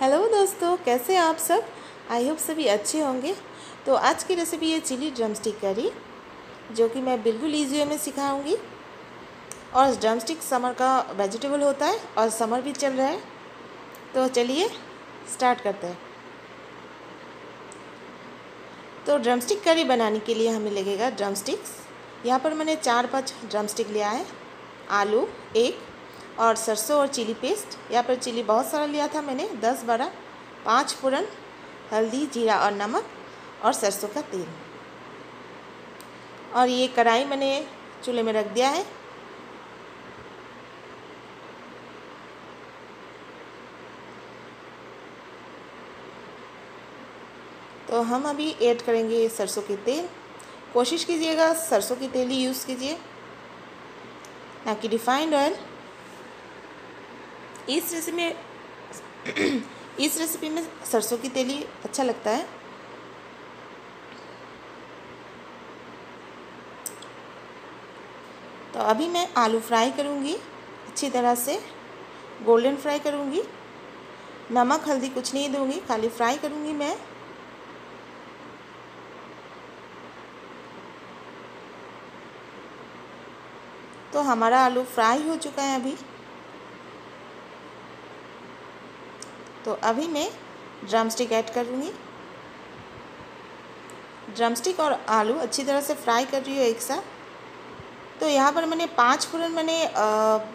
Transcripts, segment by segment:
Hello दोस्तों, कैसे आप सब? आई होप सभी अच्छे होंगे। तो आज की रेसिपी है चिली ड्रम स्टिक करी जो कि मैं बिल्कुल ईजी वे में सिखाऊँगी। और ड्रम स्टिक समर का वेजिटेबल होता है और समर भी चल रहा है। तो चलिए स्टार्ट करते हैं। तो ड्रम स्टिक करी बनाने के लिए हमें लगेगा ड्रम स्टिक्स यहाँ पर मैंने चार पाँच ड्रम स्टिक लिया है। आलू, एक और सरसों और चिली पेस्ट। यहाँ पर चिली बहुत सारा लिया था मैंने, दस बारह पाँच फ़ुरन हल्दी, जीरा और नमक और सरसों का तेल। और ये कढ़ाई मैंने चूल्हे में रख दिया है। तो हम अभी ऐड करेंगे सरसों के तेल। कोशिश कीजिएगा सरसों की तेल ही यूज़ कीजिए ना कि रिफाइंड ऑयल इस रेसिपी में, इस रेसिपी में सरसों की तेल अच्छा लगता है। तो अभी मैं आलू फ्राई करूँगी, अच्छी तरह से गोल्डन फ्राई करूँगी। नमक हल्दी कुछ नहीं दूँगी, खाली फ्राई करूँगी मैं। तो हमारा आलू फ्राई हो चुका है अभी। तो अभी मैं ड्रम स्टिक ऐड करूँगी ड्रम स्टिक और आलू अच्छी तरह से फ्राई कर रही हूँ एक साथ। तो यहाँ पर मैंने पाँच फ़ुरन मैंने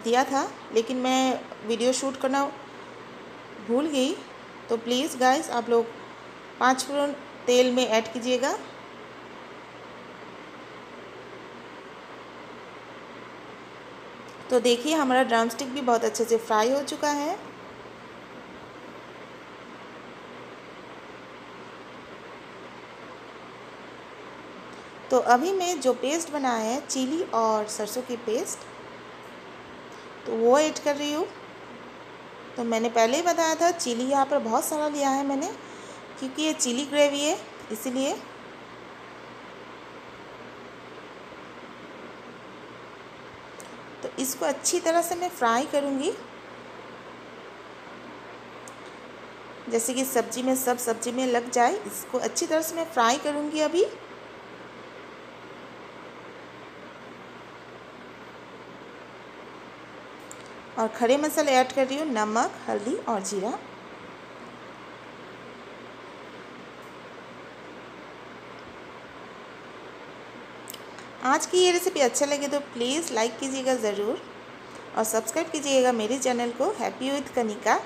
दिया था, लेकिन मैं वीडियो शूट करना भूल गई। तो प्लीज़ गाइस आप लोग पाँच फ़ुरन तेल में ऐड कीजिएगा। तो देखिए, हमारा ड्रम स्टिक भी बहुत अच्छे से फ्राई हो चुका है। तो अभी मैं जो पेस्ट बनाया है चिली और सरसों की पेस्ट तो वो ऐड कर रही हूँ। तो मैंने पहले ही बताया था चिली यहाँ पर बहुत सारा लिया है मैंने, क्योंकि ये चिली ग्रेवी है, इसीलिए। तो इसको अच्छी तरह से मैं फ्राई करूँगी। जैसे कि सब्ज़ी में, सब सब्ज़ी में लग जाए, इसको अच्छी तरह से मैं फ्राई करूँगी अभी। और खड़े मसाले ऐड कर रही हूँ, नमक, हल्दी और जीरा। आज की ये रेसिपी अच्छा लगे तो प्लीज़ लाइक कीजिएगा ज़रूर और सब्सक्राइब कीजिएगा मेरे चैनल को हैप्पी विथ कनिका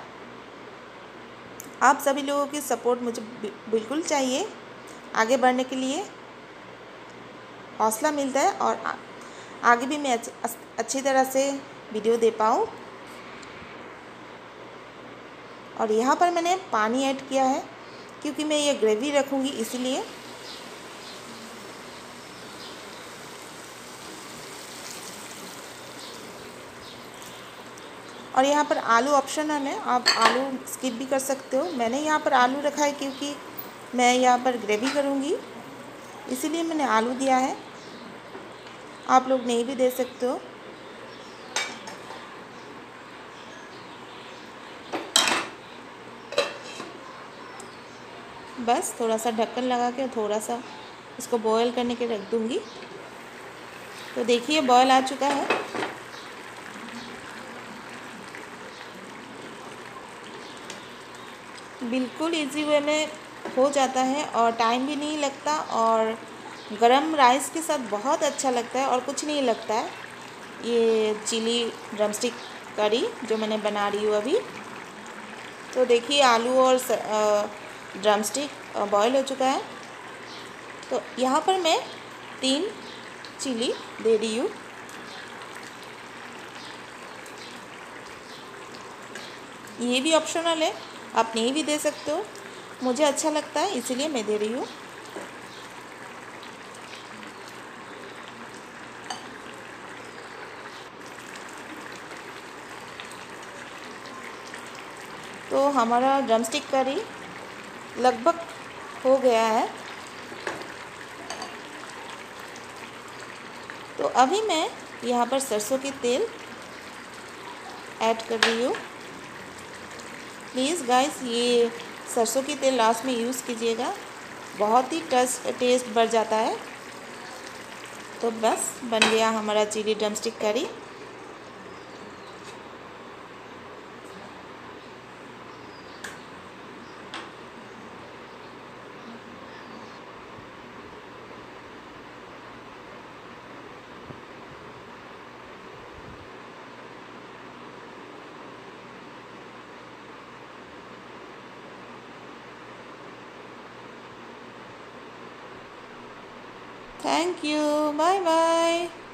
आप सभी लोगों की सपोर्ट मुझे बिल्कुल चाहिए। आगे बढ़ने के लिए हौसला मिलता है और आगे भी मैं अच्छी तरह से वीडियो दे पाऊँ। और यहाँ पर मैंने पानी ऐड किया है, क्योंकि मैं ये ग्रेवी रखूँगी इसीलिए। और यहाँ पर आलू ऑप्शनल है आप आलू स्किप भी कर सकते हो। मैंने यहाँ पर आलू रखा है, क्योंकि मैं यहाँ पर ग्रेवी करूँगी। इसीलिए मैंने आलू दिया है। आप लोग नहीं भी दे सकते हो। बस थोड़ा सा ढक्कन लगा के थोड़ा सा इसको बॉयल करने के रख दूँगी। तो देखिए बॉयल आ चुका है। बिल्कुल इजी वे में हो जाता है और टाइम भी नहीं लगता और गरम राइस के साथ बहुत अच्छा लगता है और कुछ नहीं लगता है। ये चिली ड्रमस्टिक करी जो मैंने बना रही हूँ अभी। तो देखिए, आलू और ड्रम स्टिक बॉयल हो चुका है। तो यहाँ पर मैं तीन चिली दे रही हूँ। ये भी ऑप्शनल है, आप नहीं भी दे सकते हो। मुझे अच्छा लगता है, इसीलिए मैं दे रही हूँ। तो हमारा ड्रमस्टिक करी लगभग हो गया है। तो अभी मैं यहाँ पर सरसों की तेल ऐड कर रही हूँ। प्लीज़ गाइस ये सरसों की तेल लास्ट में यूज़ कीजिएगा। बहुत ही टस्ट टेस्ट बढ़ जाता है। तो बस, बन गया हमारा chilli drumstick curry Thank you. Bye bye.